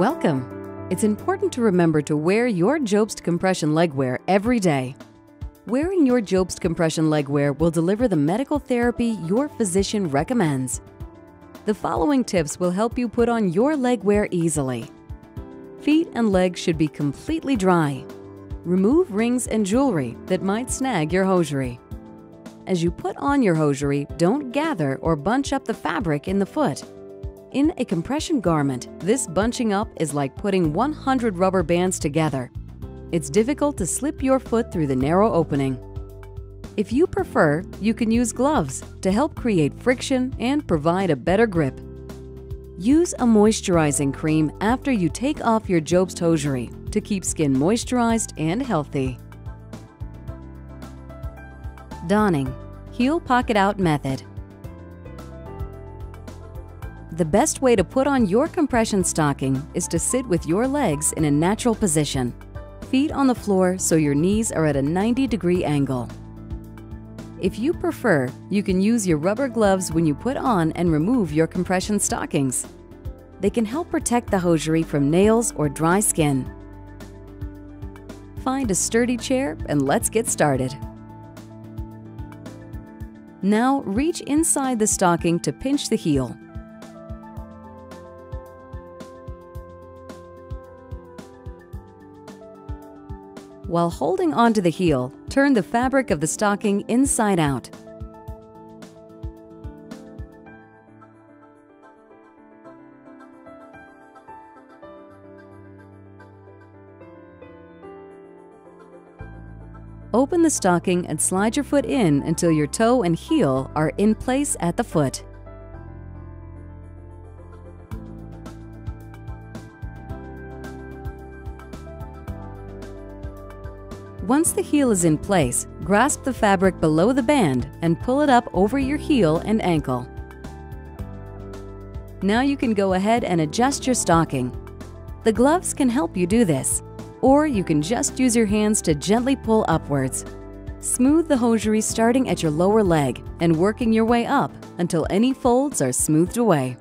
Welcome! It's important to remember to wear your Jobst compression legwear every day. Wearing your Jobst compression legwear will deliver the medical therapy your physician recommends. The following tips will help you put on your legwear easily. Feet and legs should be completely dry. Remove rings and jewelry that might snag your hosiery. As you put on your hosiery, don't gather or bunch up the fabric in the foot. In a compression garment, this bunching up is like putting 100 rubber bands together. It's difficult to slip your foot through the narrow opening. If you prefer, you can use gloves to help create friction and provide a better grip. Use a moisturizing cream after you take off your Jobst hosiery to keep skin moisturized and healthy. Donning Heel Pocket Out Method the best way to put on your compression stocking is to sit with your legs in a natural position. Feet on the floor so your knees are at a 90 degree angle. If you prefer, you can use your rubber gloves when you put on and remove your compression stockings. They can help protect the hosiery from nails or dry skin. Find a sturdy chair and let's get started. Now reach inside the stocking to pinch the heel. While holding onto the heel, turn the fabric of the stocking inside out. Open the stocking and slide your foot in until your toe and heel are in place at the foot. Once the heel is in place, grasp the fabric below the band and pull it up over your heel and ankle. Now you can go ahead and adjust your stocking. The gloves can help you do this, or you can just use your hands to gently pull upwards. Smooth the hosiery starting at your lower leg and working your way up until any folds are smoothed away.